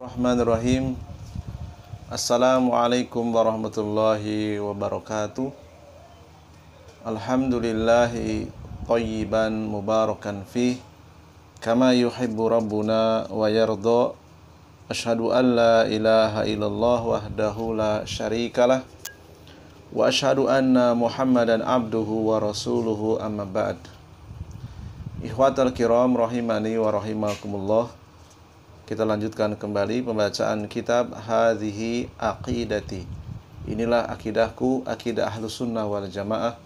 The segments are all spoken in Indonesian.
Bismillahirrahmanirrahim. Assalamualaikum warahmatullahi wabarakatuh. Alhamdulillahi Tayyiban mubarakan fi Kama yuhibbu rabbuna wa yardha Ashadu an la ilaha illallah wahdahu la syarikalah Wa ashadu anna muhammadan abduhu wa rasuluhu amma ba'd. Ikhwatal kiram rahimani wa rahimakumullah kita lanjutkan kembali pembacaan kitab Hadhihi Aqidati. Inilah akidahku, akidah Ahlus Sunnah wal Jamaah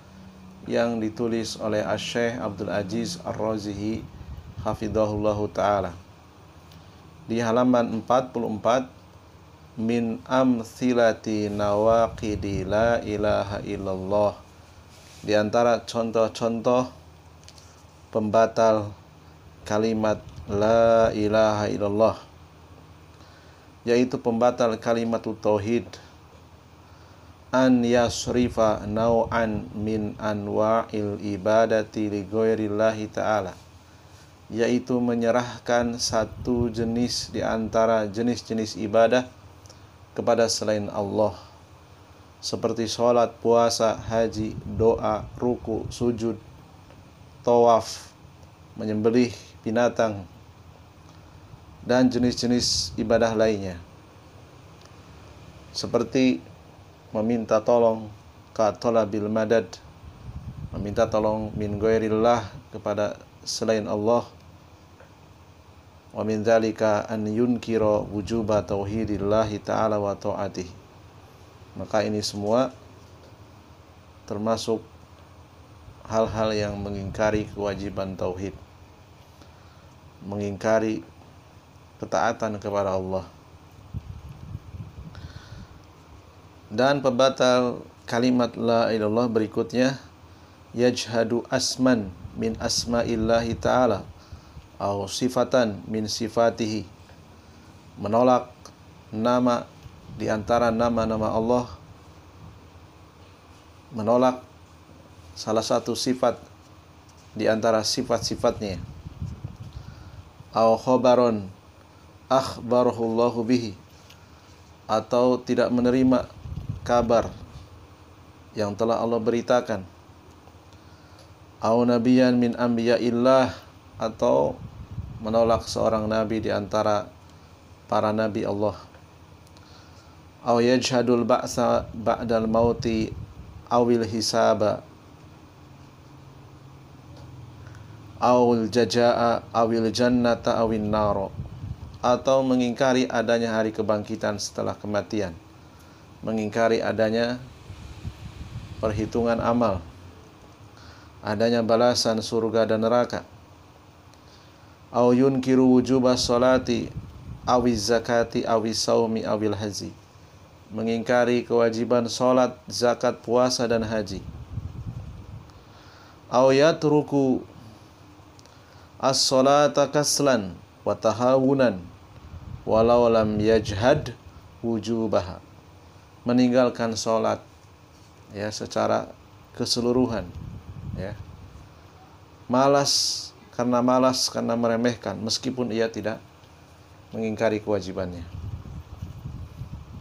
yang ditulis oleh Asy-Syaikh Abdul Aziz Ar-Razihi taala. Di halaman 44 min amthilati nawaqidi la ilaha illallah. Di antara contoh-contoh pembatal kalimat La ilaha illallah Yaitu pembatal kalimat tauhid. An yasrifa naw'an min anwa'il ibadati li ta'ala. Yaitu menyerahkan satu jenis di antara jenis-jenis ibadah kepada selain Allah. Seperti sholat, puasa, haji, doa, ruku, sujud, tawaf, menyembelih binatang, dan jenis-jenis ibadah lainnya. Seperti meminta tolong bil madad meminta tolong min ghairillah kepada selain Allah wa min dzalika an yunkira wujuba tauhidillah ta'ala wa ta'atih maka ini semua termasuk hal-hal yang mengingkari kewajiban tauhid mengingkari ketaatan kepada Allah. Dan pembatal kalimat la ilallah berikutnya yajhadu asman min asma'illahi ta'ala atau sifatan min sifatihi menolak nama di antara nama-nama Allah menolak salah satu sifat di antara sifat-sifatnya au khobaron akhbarahullahu bihi atau tidak menerima kabar yang telah Allah beritakan. Au nabiyan min anbiya'illah atau menolak seorang nabi di antara para nabi Allah. Au yajhadul ba'sa ba'dal mauti awil hisaba awil jaja'a awil jannata awin naro atau mengingkari adanya hari kebangkitan setelah kematian, mengingkari adanya perhitungan amal, adanya balasan surga dan neraka. Au yunkiru wujubas salati awiz zakati awis saumi awil haji. Mengingkari kewajiban salat, zakat, puasa dan haji. Au yatruku as-salata kaslan wa tahawunan walau lam yajhad wujubaha. Meninggalkan sholat ya secara keseluruhan ya. Malas karena malas karena meremehkan meskipun ia tidak mengingkari kewajibannya.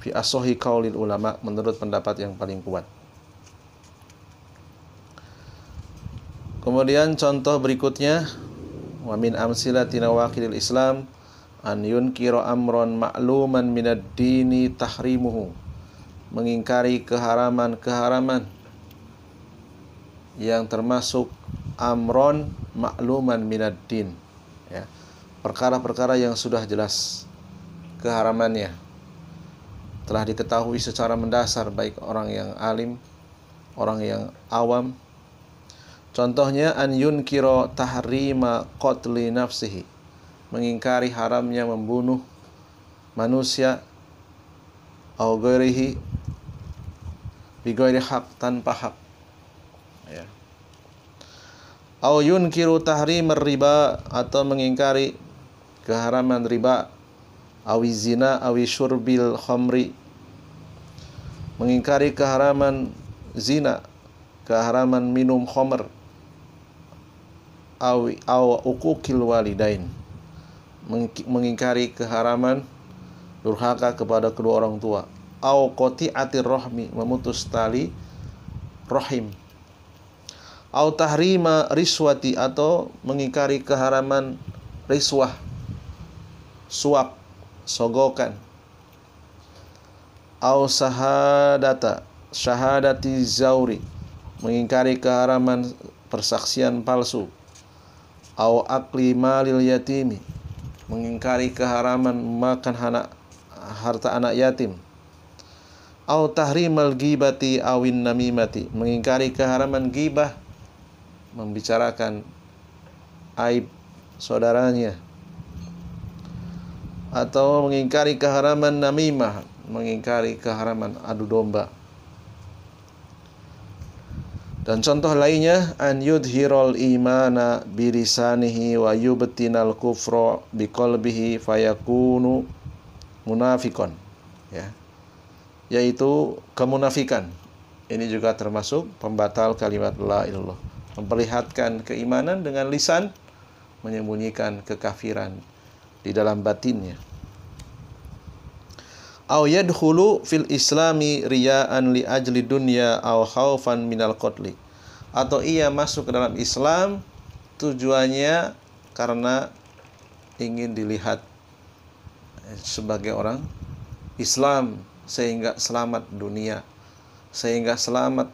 Fi asohi kaulil ulama menurut pendapat yang paling kuat. Kemudian contoh berikutnya wa min amsilati nawaqidil islam an yunkira amron ma'luman minad dini tahrimuhu mengingkari keharaman-keharaman yang termasuk amron ma'luman minad din ya. Perkara-perkara yang sudah jelas keharamannya telah diketahui secara mendasar baik orang yang alim orang yang awam. Contohnya an yunkira tahrima qatli nafsihi mengingkari haramnya membunuh manusia au ghairihi hak tanpa hak. Ya. Au yunkiru tahrim riba atau mengingkari keharaman riba awi zina awi syurbil khamri. Mengingkari keharaman zina keharaman minum khamr awi aw ukukil walidain mengingkari keharaman durhaka kepada kedua orang tua. Au qati'atir rahmi memutus tali rahim. Au tahrima riswati atau mengingkari keharaman riswah suap sogokan. Au sahadata syahadati zauri mengingkari keharaman persaksian palsu. Au akli malil yatimi mengingkari keharaman makan anak harta anak yatim. Au tahrimal ghibati awin namimati mengingkari keharaman gibah membicarakan aib saudaranya. Atau mengingkari keharaman namimah mengingkari keharaman adu domba dan contoh lainnya an yudhirul imana bilisanihi wa yubtinal kufra biqalbihi fayakunu munafikon. Ya. Yaitu kemunafikan. Ini juga termasuk pembatal kalimat la ilallah memperlihatkan keimanan dengan lisan menyembunyikan kekafiran di dalam batinnya Au yadkhulu fil islami riya'an li ajli dunya aw khaufan minal qatli. Atau ia masuk ke dalam Islam tujuannya karena ingin dilihat sebagai orang Islam sehingga selamat dunia sehingga selamat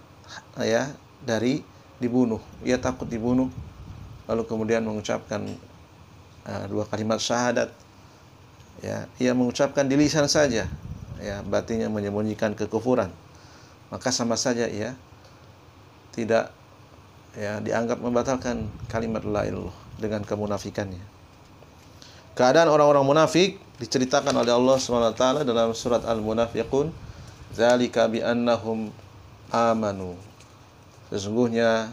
ya dari dibunuh ia takut dibunuh lalu kemudian mengucapkan uh, dua kalimat syahadat ya ia mengucapkan di lisan saja. Ya batinnya menyembunyikan kekufuran. Maka sama saja ya tidak ya dianggap membatalkan kalimat la ilallah dengan kemunafikannya. Keadaan orang-orang munafik diceritakan oleh Allah SWT dalam surat Al-Munafiqun. Zalika bi annahum amanu. Sesungguhnya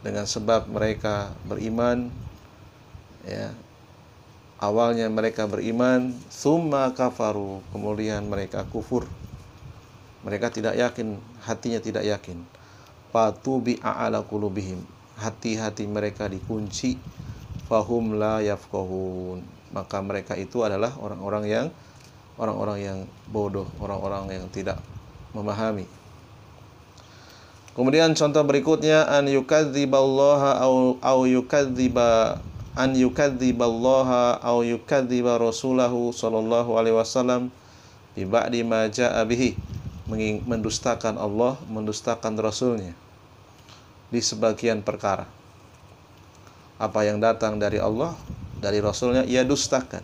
dengan sebab mereka beriman ya awalnya mereka beriman summa kafaru kemudian mereka kufur. Mereka tidak yakin hatinya tidak yakin. Patubi a'ala qulubihim. Hati-hati mereka dikunci. Fahum la yafqahun. Maka mereka itu adalah orang-orang yang orang-orang yang bodoh orang-orang yang tidak memahami. Kemudian contoh berikutnya an yukadziballaha au au yukadziba an yukadziballaha aw yukadziba rasulahu sallallahu alaihi wasallam bi ba'di ma ja'a bihi mendustakan Allah, mendustakan rasulnya di sebagian perkara. Apa yang datang dari Allah, dari rasulnya ia dustakan.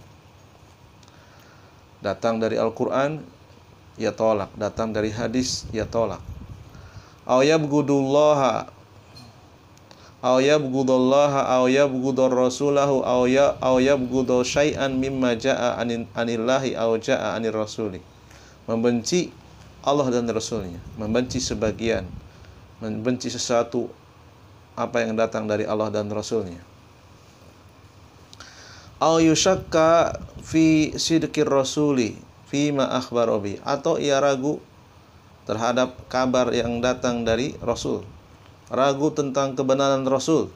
Datang dari Al-Qur'an ia tolak, datang dari hadis ia tolak. Aw yabghudullaha aw yabghudallaha aw yabghudar rasulahu aw ya aw yabghudau syai'an mimma jaa anillahi aw jaa anir rasuli membenci Allah dan Rasulnya. Membenci sebagian. Membenci sesuatu apa yang datang dari Allah dan Rasulnya. Aw yushakka fi sidqir rasuli fi ma akhbarobi atau ia ragu terhadap kabar yang datang dari Rasul ragu tentang kebenaran Rasul,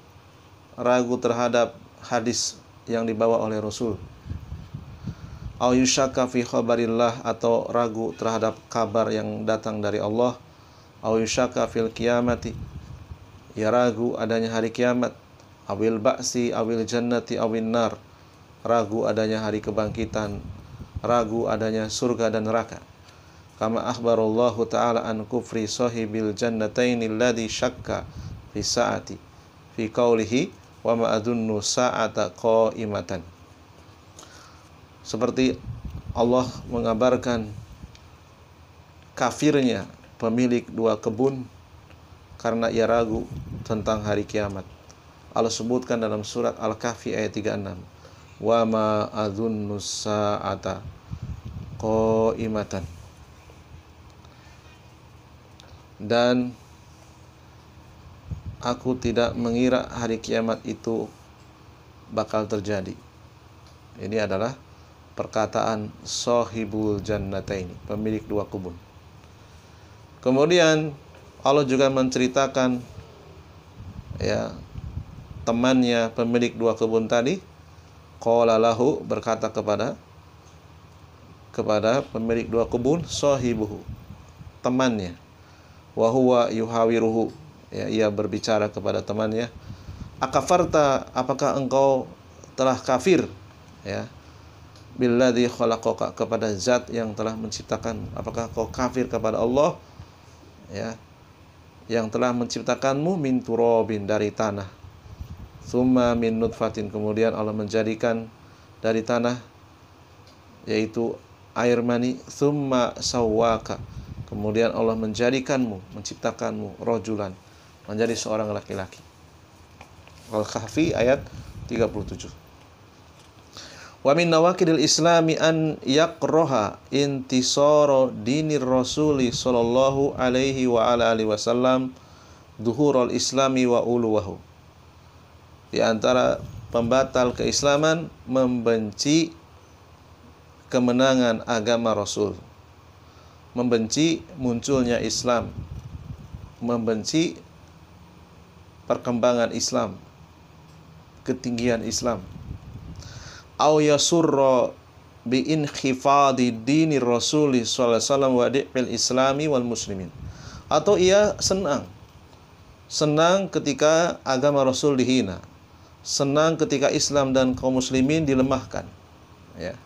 ragu terhadap hadis yang dibawa oleh Rasul. Au yushaka fi khabarillah atau ragu terhadap kabar yang datang dari Allah. Au yushaka fil kiamati. Ya ragu adanya hari kiamat. Awil ba'si awil jannati awil nar. Ragu adanya hari kebangkitan. Ragu adanya surga dan neraka kama akhbarallahu ta'ala an kufri sahibil jannataini alladhi syakka fi sa'ati fi qawlihi wa ma adunnu sa'ata qa'imatan seperti Allah mengabarkan kafirnya pemilik dua kebun karena ia ragu tentang hari kiamat. Allah sebutkan dalam surat Al-Kahfi ayat 36. Wa ma adunnu sa'ata qa'imatan dan aku tidak mengira hari kiamat itu bakal terjadi. Ini adalah perkataan Sohibul Jannataini, pemilik dua kubun. Kemudian Allah juga menceritakan ya temannya pemilik dua kebun tadi qala lahu berkata kepada kepada pemilik dua kebun sahibuhu temannya wa huwa yuhawiruhu. Ya ia berbicara kepada temannya akafarta apakah engkau telah kafir? Ya billadzi khalaqaka kepada zat yang telah menciptakan. Apakah kau kafir kepada Allah? Ya yang telah menciptakanmu min turabin dari tanah. Summa min nutfatin kemudian Allah menjadikan dari tanah yaitu air mani. Summa sawwaka kemudian Allah menjadikanmu menciptakanmu rojulan menjadi seorang laki-laki Al-Kahfi ayat 37 Wa min nawakidil islami an yakroha intisoro dinir rasuli sallallahu alaihi wa ala alihi wasallam duhurul islami wa uluwahu. Di antara pembatal keislaman membenci kemenangan agama Rasul. Membenci munculnya Islam. Membenci perkembangan Islam. Ketinggian Islam au yasurra bi inkhifadi dini rasuli sallallahu alaihi wasallam wa islami wal muslimin atau ia senang senang ketika agama Rasul dihina senang ketika Islam dan kaum muslimin dilemahkan ya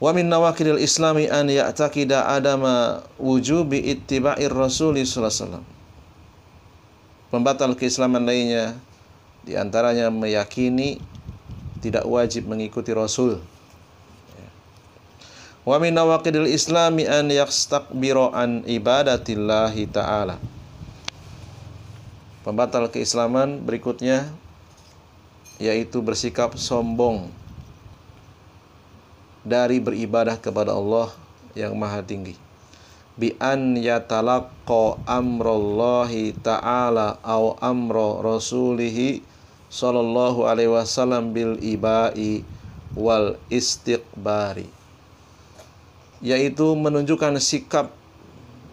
Wa min nawakidil islami an ya'taqida adama wujubi ittiba'ir rasul sallallahu. Pembatal keislaman lainnya di antaranya meyakini tidak wajib mengikuti Rasul. Wa min nawaqidil islami an yastakbiru an ibadatillahi ta'ala. Pembatal keislaman berikutnya yaitu bersikap sombong dari beribadah kepada Allah yang maha tinggi bi an yatalaqqa amrallahi ta'ala au amra rasulihi sallallahu alaihi wasallam bil ibai wal istiqbari yaitu menunjukkan sikap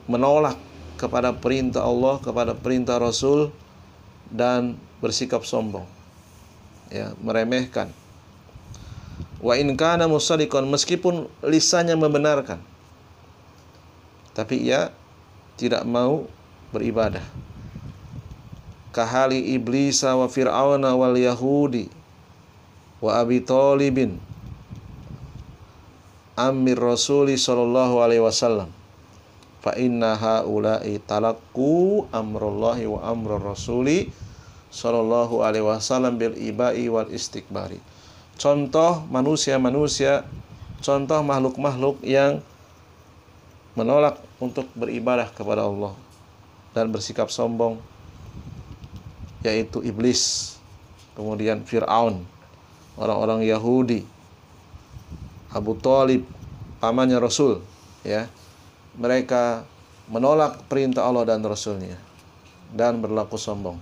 menolak kepada perintah Allah, kepada perintah Rasul dan bersikap sombong. Ya, meremehkan. Wa in kana musaddiqan meskipun lisannya membenarkan. Tapi ia tidak mau beribadah kahali iblis wa fir'auna wal yahudi wa abi talibin amir rasuli sallallahu alaihi wasallam fa inna haula'i talaqu amrullahi wa amrul rasuli sallallahu alaihi wasallam bil ibai wal istikbari contoh manusia-manusia contoh makhluk-makhluk yang menolak untuk beribadah kepada Allah dan bersikap sombong yaitu iblis, kemudian Fir'aun, orang-orang Yahudi, Abu Talib, pamannya Rasul, ya. Mereka menolak perintah Allah dan Rasulnya dan berlaku sombong.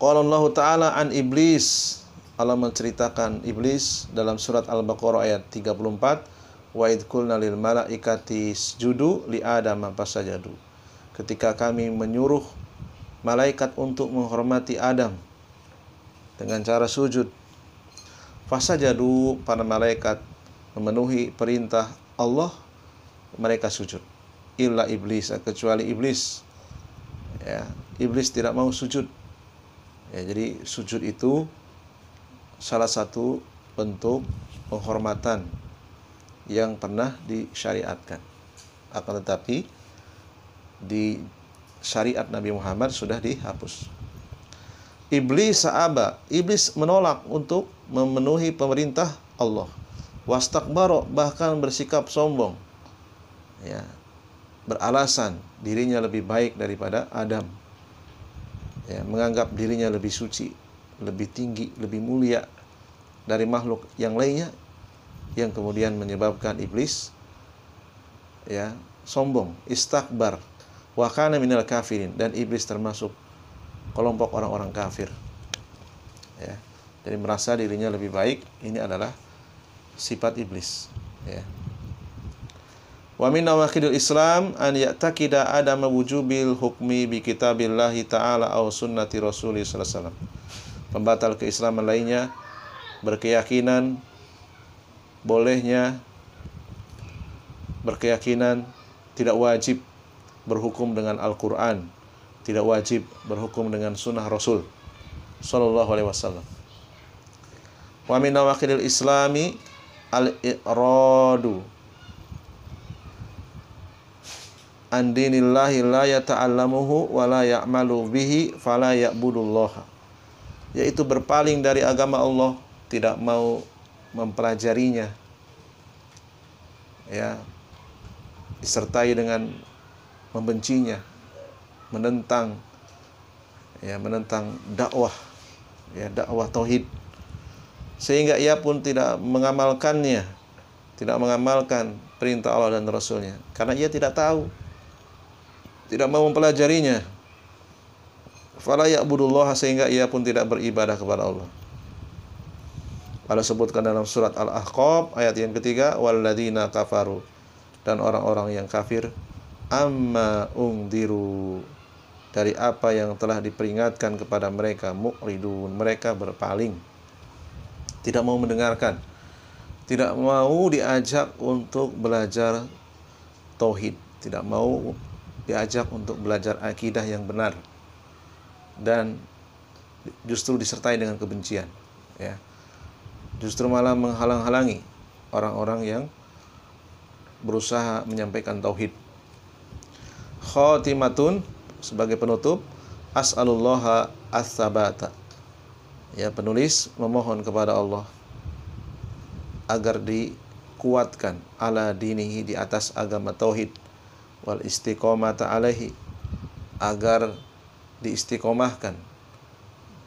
Qala Allah Ta'ala an iblis Allah menceritakan iblis dalam surat Al-Baqarah ayat 34 wa idh qulna lil malaikati isjudu li adama fasajadu ketika kami menyuruh malaikat untuk menghormati Adam dengan cara sujud. Fasajadu para malaikat memenuhi perintah Allah, mereka sujud. Illa iblis, kecuali iblis. Ya, iblis tidak mau sujud. Ya, jadi sujud itu salah satu bentuk penghormatan yang pernah disyariatkan. Akan tetapi di syariat Nabi Muhammad sudah dihapus. Iblis saaba, iblis menolak untuk memenuhi pemerintah Allah. Wastakbaro bahkan bersikap sombong. Ya. Beralasan dirinya lebih baik daripada Adam. Ya, menganggap dirinya lebih suci, lebih tinggi, lebih mulia dari makhluk yang lainnya yang kemudian menyebabkan iblis ya sombong, istakbar, wa kana minal kafirin dan iblis termasuk kelompok orang-orang kafir. Ya. Jadi merasa dirinya lebih baik ini adalah sifat iblis, ya. Wa min nawaqidil Islam an ya'taqida adama wujubil hukmi bi kitabillahi ta'ala aw sunnati Rasulih sallallahu alaihi wasallam. Pembatal keislaman lainnya berkeyakinan bolehnya berkeyakinan tidak wajib berhukum dengan Al-Quran tidak wajib berhukum dengan sunnah Rasul Sallallahu Alaihi Wasallam wa min nawaqidil islami al-iradu an dinillahi la yata'allamuhu wa la ya'malu bihi fala ya'budullah yaitu berpaling dari agama Allah tidak mau mempelajarinya. Ya disertai dengan membencinya menentang ya menentang dakwah ya dakwah tauhid. Sehingga ia pun tidak mengamalkannya, tidak mengamalkan perintah Allah dan Rasulnya, karena ia tidak tahu, tidak mau mempelajarinya. Fala ya'budullah sehingga ia pun tidak beribadah kepada Allah. Allah sebutkan dalam surat Al-Ahqaf ayat yang ketiga walladzina kafaru dan orang-orang yang kafir amma ungdiru dari apa yang telah diperingatkan kepada mereka mu'ridun mereka berpaling tidak mau mendengarkan, tidak mau diajak untuk belajar tauhid, tidak mau diajak untuk belajar akidah yang benar dan justru disertai dengan kebencian ya. Justru malah menghalang-halangi orang-orang yang berusaha menyampaikan tauhid. Khatimatun sebagai penutup as'alullaha as-sabata. Ya penulis memohon kepada Allah agar dikuatkan ala dinihi di atas agama tauhid wal istiqomata alaihi agar diistiqomahkan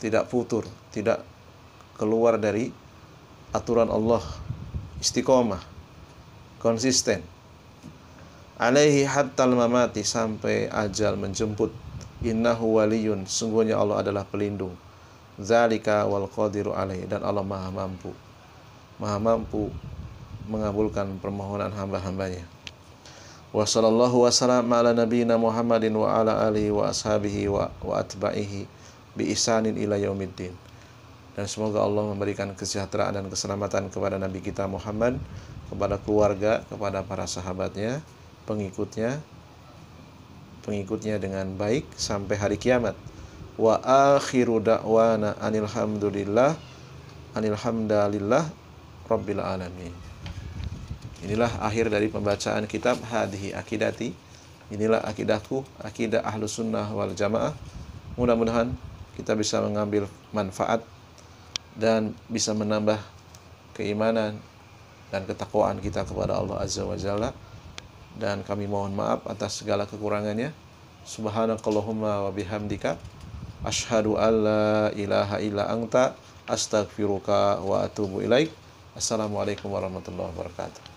tidak futur tidak keluar dari aturan Allah istiqomah konsisten. Alaihi hatta mamati sampai ajal menjemput. Innahu waliyun sungguhnya Allah adalah pelindung. Zalika wal qadiru alaih dan Allah maha mampu. Maha mampu mengabulkan permohonan hamba-hambanya wa sallallahu wasallam ala nabiyina Muhammadin wa ala alihi wa ashabihi wa, wa atba'ihi bi isanin ila yaumiddin. Dan semoga Allah memberikan kesejahteraan dan keselamatan kepada Nabi kita Muhammad kepada keluarga, kepada para sahabatnya, pengikutnya pengikutnya dengan baik sampai hari kiamat. Wa akhiru da'wana rabbil alamin inilah akhir dari pembacaan kitab hadhi akidati. Inilah akidahku akidah ahlu sunnah wal jamaah. Mudah-mudahan kita bisa mengambil manfaat dan bisa menambah keimanan dan ketakwaan kita kepada Allah Azza wa Jalla. Dan kami mohon maaf atas segala kekurangannya. Subhanakallahumma wa bihamdika. Ashhadu an la ilaha illa anta. Astaghfiruka wa atubu ilaik. Assalamualaikum warahmatullahi wabarakatuh.